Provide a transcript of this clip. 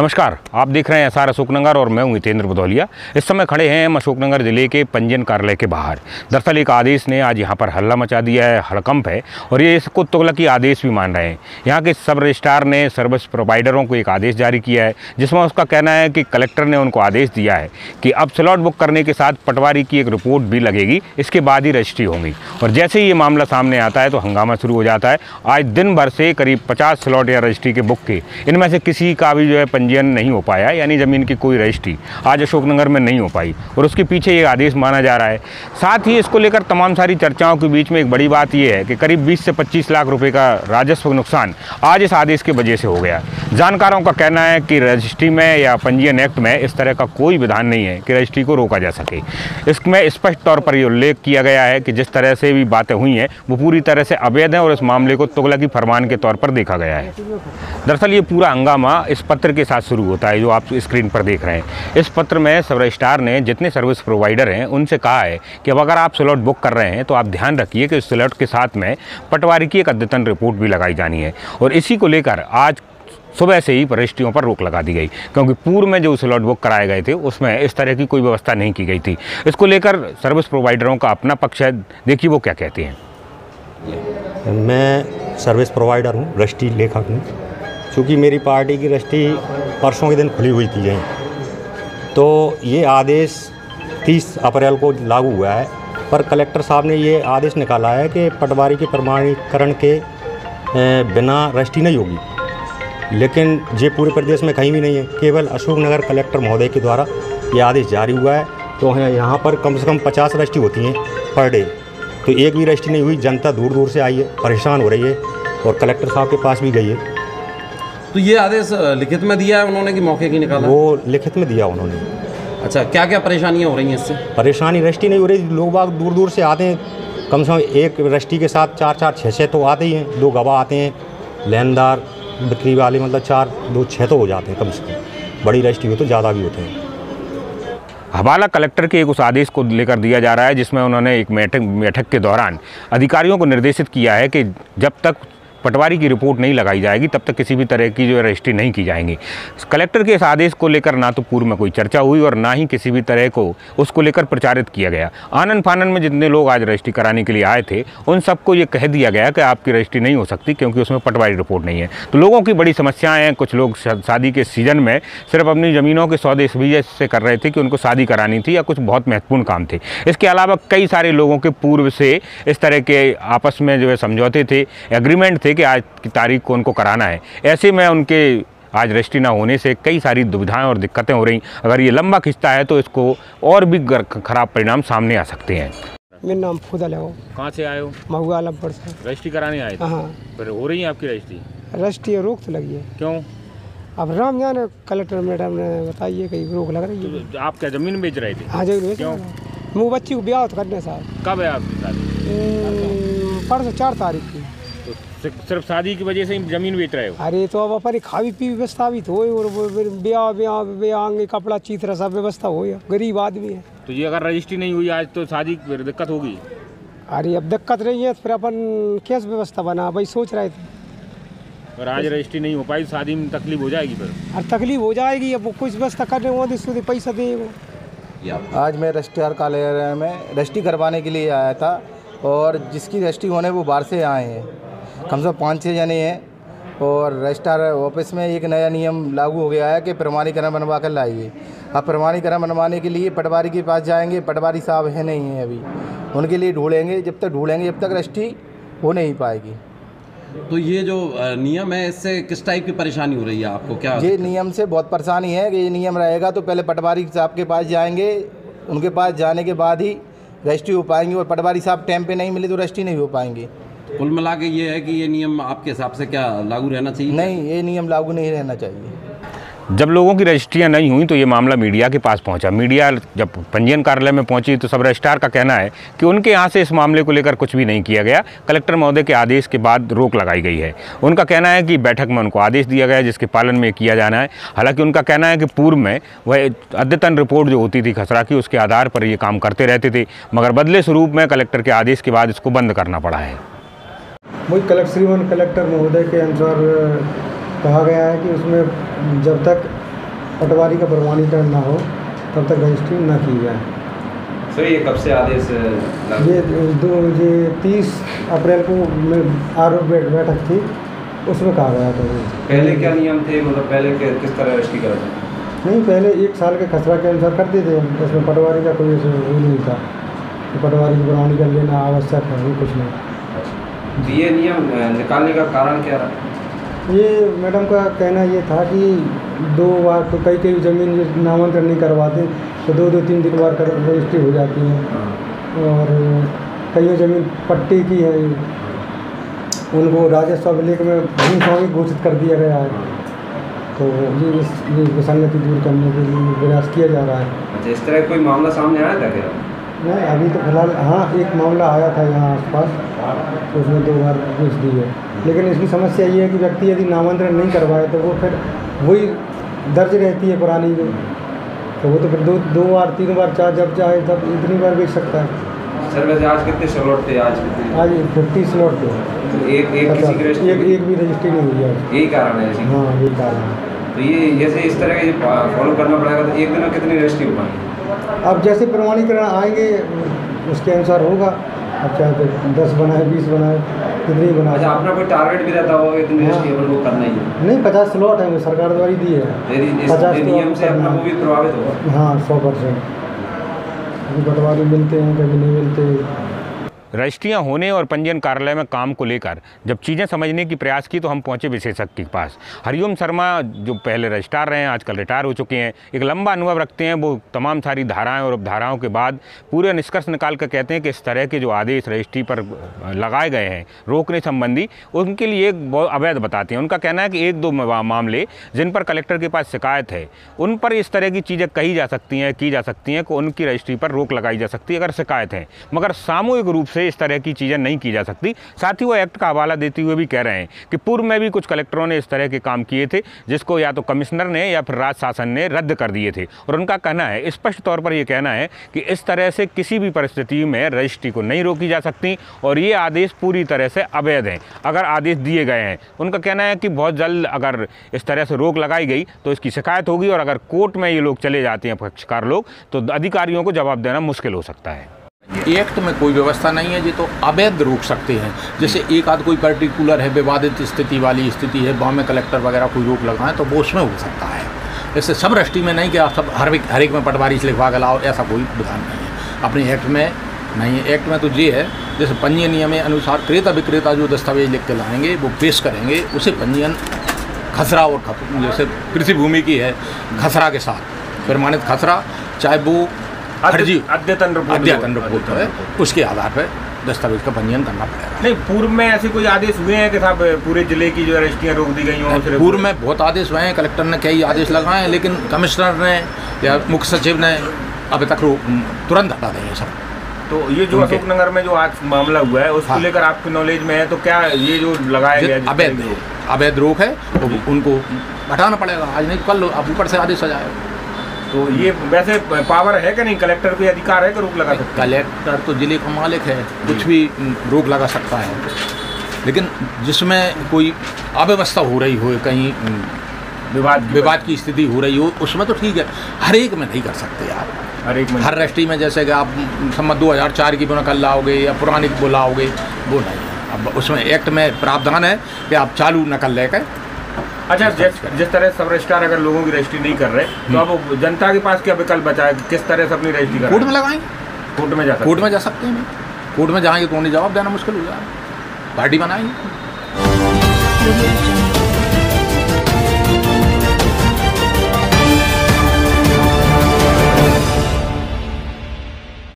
नमस्कार, आप देख रहे हैं एस आर अशोकनगर और मैं हूँ हितेंद्र बदौलिया। इस समय खड़े हैं हम अशोकनगर ज़िले के पंजीयन कार्यालय के बाहर। दरअसल एक आदेश ने आज यहाँ पर हल्ला मचा दिया है, हड़कंप है, और ये इसको तुगलकी आदेश भी मान रहे हैं। यहाँ के सब रजिस्ट्रार ने, सर्विस प्रोवाइडरों को एक आदेश जारी किया है, जिसमें उसका कहना है कि कलेक्टर ने उनको आदेश दिया है कि अब स्लॉट बुक करने के साथ पटवारी की एक रिपोर्ट भी लगेगी, इसके बाद ही रजिस्ट्री होंगी। और जैसे ही ये मामला सामने आता है तो हंगामा शुरू हो जाता है। आज दिन भर से करीब पचास स्लॉट या रजिस्ट्री के बुक के, इनमें से किसी का भी जो है नहीं हो पाया, यानी ज़मीन की कोई रजिस्ट्री आज अशोकनगर में नहीं हो पाई। और उसके पीछे ये आदेश माना जा रहा है। साथ ही इसको लेकर तमाम सारी चर्चाओं के बीच में एक बड़ी बात ये है कि करीब 20 से 25 लाख रुपए का राजस्व नुकसान आज इस आदेश की वजह से हो गया। जानकारों का कहना है कि रजिस्ट्री में या पंजीयन एक्ट में इस तरह का कोई विधान नहीं है कि रजिस्ट्री को रोका जा सके। इसमें स्पष्ट तौर पर ये उल्लेख किया गया है कि जिस तरह से भी बातें हुई हैं, वो पूरी तरह से अवैध हैं और इस मामले को तुगलकी फरमान के तौर पर देखा गया है। दरअसल ये पूरा हंगामा इस पत्र के साथ शुरू होता है, जो आप स्क्रीन पर देख रहे हैं। इस पत्र में सब रजिस्ट्रार ने जितने सर्विस प्रोवाइडर हैं, उनसे कहा है कि अब अगर आप स्लॉट बुक कर रहे हैं तो आप ध्यान रखिए कि स्लॉट के साथ में पटवारी की एक अद्यतन रिपोर्ट भी लगाई जानी है। और इसी को लेकर आज सुबह से ही रजिस्ट्रियों पर रोक लगा दी गई, क्योंकि पूर्व में जो स्लॉट बुक कराए गए थे, उसमें इस तरह की कोई व्यवस्था नहीं की गई थी। इसको लेकर सर्विस प्रोवाइडरों का अपना पक्ष है। देखिए वो क्या कहते हैं। मैं सर्विस प्रोवाइडर हूँ रजिस्ट्री लेखक हूँ। चूँकि मेरी पार्टी की रजिस्ट्री परसों के दिन खुली हुई थी यहीं। तो ये आदेश 30 अप्रैल को लागू हुआ है, पर कलेक्टर साहब ने ये आदेश निकाला है कि पटवारी के प्रमाणीकरण के बिना रजिस्ट्री नहीं होगी। लेकिन ये पूरे प्रदेश में कहीं भी नहीं है, केवल अशोकनगर कलेक्टर महोदय के द्वारा ये आदेश जारी हुआ है। तो यहाँ पर कम से कम पचास रजिस्ट्री होती हैं पर डे तो एक भी रजिस्ट्री नहीं हुई, जनता दूर दूर से आई है, परेशान हो रही है और कलेक्टर साहब के पास भी गई है। तो ये आदेश लिखित में दिया है उन्होंने कि मौके की निकाला? वो लिखित में दिया उन्होंने। अच्छा क्या क्या परेशानियाँ हो रही हैं इससे? परेशानी रजिस्ट्री नहीं हो रही। लोग बाग दूर दूर से आते हैं। कम से कम एक रजिस्ट्री के साथ चार चार छः छः तो आते ही हैं। दो गवाह आते हैं लेनदार बिक्री वाले मतलब चार दो छः तो हो जाते हैं कम से कम। बड़ी रजिस्ट्री हो तो ज़्यादा भी होते हैं। हवाला कलेक्टर के एक उस आदेश को लेकर दिया जा रहा है जिसमें उन्होंने एक बैठक बैठक के दौरान अधिकारियों को निर्देशित किया है कि जब तक पटवारी की रिपोर्ट नहीं लगाई जाएगी, तब तक किसी भी तरह की जो है रजिस्ट्री नहीं की जाएँगी। कलेक्टर के इस आदेश को लेकर ना तो पूर्व में कोई चर्चा हुई और ना ही किसी भी तरह को उसको लेकर प्रचारित किया गया। आनंद फानन में जितने लोग आज रजिस्ट्री कराने के लिए आए थे, उन सबको ये कह दिया गया कि आपकी रजिस्ट्री नहीं हो सकती क्योंकि उसमें पटवारी रिपोर्ट नहीं है। तो लोगों की बड़ी समस्याएँ हैं, कुछ लोग शादी के सीज़न में सिर्फ़ अपनी ज़मीनों के सौदे इस वजह से कर रहे थे कि उनको शादी करानी थी या कुछ बहुत महत्वपूर्ण काम थे। इसके अलावा कई सारे लोगों के पूर्व से इस तरह के आपस में जो है समझौते थे, एग्रीमेंट थे कि आज की तारीख को उनको कराना है। ऐसे में उनके आज रजिस्ट्री ना होने से कई सारी दुविधाएँ और दिक्कतें हो रही। अगर ये लंबा खिंचता है तो इसको और भी खराब परिणाम सामने आ सकते हैं। मेरा नाम फुदल है कहाँ से आए हो? महुआ आलमपुर से। रजिस्ट्री कराने आए थे? हाँ। फिर हो रही है आपकी रजिस्ट्री? रजिस्ट्री रोक तो लगी है। क्यों? अब राम जाने कलेक्टर मैडम ने बताइए कि रोक लग रही है। तो आप क्या ज़मीन बेच रहे थे? हाँ ज़रूर क्यों? मुँह बच्ची को ब्याह तो करने साहब। कब है आपकी शादी परसों चार तारीख की। तो सिर्फ़ शादी की वजह से ही ज़मीन बेच रहे हो? अरे तो अब अपनी खावी पी व्यवस्था भी तो हो और ब्याह ब्याह कपड़ा चित्र सब व्यवस्था हो गरीब आदमी है। तो ये अगर रजिस्ट्री नहीं हुई आज तो शादी दिक्कत होगी? अरे अब दिक्कत नहीं है तो फिर अपन कैसे व्यवस्था बना? भाई सोच रहे थे। और आज रजिस्ट्री नहीं हो पाई तो शादी में तकलीफ़ हो जाएगी फिर। और तकलीफ़ हो जाएगी अब वो कुछ व्यवस्था करने वो तो पैसा देगा। आज मैं रजिस्ट्रार कार्यालय में रजिस्ट्री करवाने के लिए आया था और जिसकी रजिस्ट्री होने वो बाहर से आए हैं। कम से कम पाँच छः जने हैं और रजिस्ट्रार ऑफ़िस में एक नया नियम लागू हो गया है कि प्रमाणीकरण बनवा कर लाइए। अब प्रमाणीकरण बनवाने के लिए पटवारी के पास जाएँगे पटवारी साहब है नहीं है अभी। उनके लिए ढूंढेंगे जब तक ढूंढेंगे जब तक रजिस्ट्री हो नहीं पाएगी। तो ये जो नियम है इससे किस टाइप की परेशानी हो रही है आपको? क्या ये नियम से बहुत परेशानी है कि ये नियम रहेगा तो पहले पटवारी साहब के पास जाएँगे उनके पास जाने के बाद ही रजिस्ट्री हो पाएँगी और पटवारी साहब टाइम पे नहीं मिले तो रजिस्ट्री नहीं हो पाएँगी। कुल मिला के ये है कि ये नियम आपके हिसाब से क्या लागू रहना चाहिए? नहीं ये नियम लागू नहीं रहना चाहिए। जब लोगों की रजिस्ट्रियाँ नहीं हुई तो ये मामला मीडिया के पास पहुँचा। मीडिया जब पंजीयन कार्यालय में पहुँची तो सब रजिस्ट्रार का कहना है कि उनके यहाँ से इस मामले को लेकर कुछ भी नहीं किया गया। कलेक्टर महोदय के आदेश के बाद रोक लगाई गई है। उनका कहना है कि बैठक में उनको आदेश दिया गया जिसके पालन में किया जाना है। हालाँकि उनका कहना है कि पूर्व में वह अद्यतन रिपोर्ट जो होती थी खसरा की उसके आधार पर ये काम करते रहते थे। मगर बदले स्वरूप में कलेक्टर के आदेश के बाद इसको बंद करना पड़ा है। वही कलेक्ट श्रीमान कलेक्टर महोदय के अनुसार कहा गया है कि उसमें जब तक पटवारी का प्रमाणीकरण ना हो तब तक रजिस्ट्री ना की जाए। सर ये कब से आदेश ये दो ये तीस अप्रैल को में आरोप बैठ बैठक थी उसमें कहा गया था पहले क्या नियम थे? मतलब पहले के- किस तरह रजिस्ट्री करा नहीं पहले एक साल के खसरा के अनुसार करते थे उसमें पटवारी का कोई वो नहीं था कि पटवारी की प्रमाणीकरण लेना आवश्यक है वो कुछ नहीं। ये नियम निकालने का कारण क्या रहा? ये मैडम का कहना ये था कि दो बार तो कई कई ज़मीन जो नामांतरण नहीं करवाते तो दो दो तीन दिन बार कर रजिस्ट्री हो जाती है। और कई ज़मीन पट्टी की है। उनको राजस्व अभिलेख में भूमि स्वामी घोषित कर दिया गया है। तो ये इस विसंगति दूर करने के लिए प्रयास किया जा रहा है। अच्छा इस तरह कोई मामला सामने आया था क्या? नहीं अभी तो फ़िलहाल हाँ एक मामला आया था यहाँ आसपास तो उसमें दो बार घुस दी है। लेकिन इसकी समस्या ये है कि व्यक्ति यदि नामांतरण नहीं करवाए तो वो फिर वही दर्ज रहती है पुरानी जो। तो वो तो फिर दो दो बार तीन बार चार जब चाहे तब इतनी बार बेच सकता है। सर वैसे आज कितने स्लॉट थे आज कितने? आज फिफ्टी स्लॉट तो एक एक किसी की एक एक भी रजिस्ट्री नहीं हुई है आज। यही कारण है इसी हाँ यही कारण है। तो ये जैसे इस तरह के फॉलो करना पड़ेगा तो एक दिन में कितनी रजिस्ट्री हो पाएँगी? अब जैसे प्रमाणीकरण आएँगे उसके अनुसार होगा। अब चाहे तो दस बनाए बीस बनाए कितनी अच्छा बनाए। अपना कोई टारगेट भी रहता होगा इतने हाँ। रजिस्ट्री अपन को करना ही है? नहीं पचास स्लॉट है वो सरकार द्वारा ही दी है। पचास नियम से अपना वो भी प्रभावित होगा। हाँ सौ परसेंट। कभी पटवारी मिलते हैं कभी नहीं मिलते। रजिस्ट्रियाँ होने और पंजीयन कार्यालय में काम को लेकर जब चीज़ें समझने की प्रयास की तो हम पहुँचे विशेषज्ञ के पास। हरिओम शर्मा, जो पहले रजिस्ट्रार रहे हैं, आजकल रिटायर हो चुके हैं। एक लंबा अनुभव रखते हैं, वो तमाम सारी धाराएँ और उपधाराओं के बाद पूरे निष्कर्ष निकाल कर कहते हैं कि इस तरह के जो आदेश रजिस्ट्री पर लगाए गए हैं, रोकने संबंधी, उनके लिए एक बहुत अवैध बताते हैं। उनका कहना है कि एक दो मामले जिन पर कलेक्टर के पास शिकायत है, उन पर इस तरह की चीज़ें कही जा सकती हैं, की जा सकती हैं कि उनकी रजिस्ट्री पर रोक लगाई जा सकती है, अगर शिकायत है। मगर सामूहिक रूप से इस तरह की चीज़ें नहीं की जा सकती। साथ ही वो एक्ट का हवाला देते हुए भी कह रहे हैं कि पूर्व में भी कुछ कलेक्टरों ने इस तरह के काम किए थे, जिसको या तो कमिश्नर ने या फिर राज्य शासन ने रद्द कर दिए थे। और उनका कहना है, स्पष्ट तौर पर यह कहना है कि इस तरह से किसी भी परिस्थिति में रजिस्ट्री को नहीं रोकी जा सकती और ये आदेश पूरी तरह से अवैध हैं। अगर आदेश दिए गए हैं, उनका कहना है कि बहुत जल्द अगर इस तरह से रोक लगाई गई तो इसकी शिकायत होगी और अगर कोर्ट में ये लोग चले जाते हैं, पक्षकार लोग तो अधिकारियों को जवाब देना मुश्किल हो सकता है। एक्ट में कोई व्यवस्था नहीं है जी तो अवैध रोक सकते हैं। जैसे एक आध कोई पर्टिकुलर है विवादित स्थिति वाली स्थिति है वहाँ में कलेक्टर वगैरह कोई रोक लगाएँ तो वो उसमें हो सकता है। जैसे सब रजिस्ट्री में नहीं कि आप सब हर एक हर एक में पटवारी से लिखवा के लाओ ऐसा कोई विधान नहीं है। अपने एक्ट में नहीं है। एक्ट में तो ये है जैसे पंजीयन नियम अनुसार क्रेता विक्रेता जो दस्तावेज़ लिख के लाएँगे वो पेश करेंगे उसे पंजीयन खसरा और जैसे कृषि भूमि की है खसरा के साथ प्रमाणित खसरा चाहे वो फर्जी अद्यतन रिपोर्ट अद्यतन रिपोर्ट है उसके आधार पर दस्तावेज़ का पंजीयन करना पड़ेगा। नहीं पूर्व में ऐसे कोई आदेश हुए हैं कि साहब पूरे ज़िले की जो रजिस्ट्रियाँ रोक दी गई हों पूर्व में बहुत आदेश हुए हैं कलेक्टर ने कई आदेश लगाए हैं लेकिन कमिश्नर ने या मुख्य सचिव ने अभी तक तुरंत हटा देंगे सब। तो ये जो अशोकनगर में जो आज मामला हुआ है उसको हाँ। लेकर आपकी नॉलेज में है तो क्या ये जो लगाया गया अवैध अवैध रोक है उनको हटाना पड़ेगा। आज नहीं कल अब ऊपर से आदेश आ जाएगा। तो ये वैसे पावर है कि नहीं? कलेक्टर को अधिकार है कि रोक लगा सकते कलेक्टर तो ज़िले का मालिक है कुछ भी रोक लगा सकता है। लेकिन जिसमें कोई अव्यवस्था हो रही हो कहीं विवाद की विवाद की स्थिति हो रही हो उसमें तो ठीक है। हर एक में नहीं कर सकते आप हर एक में हर रजिस्ट्री में जैसे कि आप सम्मत 2004 की बुना कल लाओगे या पुरानी को लाओगे वो नहीं अब उसमें एक्ट में प्रावधान है कि आप चालू नकल लेकर अच्छा जिस जिस तरह सब रजिस्ट्रार अगर लोगों की रजिस्ट्री नहीं कर रहे तो अब जनता के पास क्या विकल्प बचा है किस तरह से अपनी रजिस्ट्री कोर्ट में कर लगाएँगे? कोर्ट में जा सकते कोर्ट में जा सकते हैं कोर्ट में जाएँगे तो उन्हें जवाब देना मुश्किल हो जाएगा। पार्टी बनाएँगे.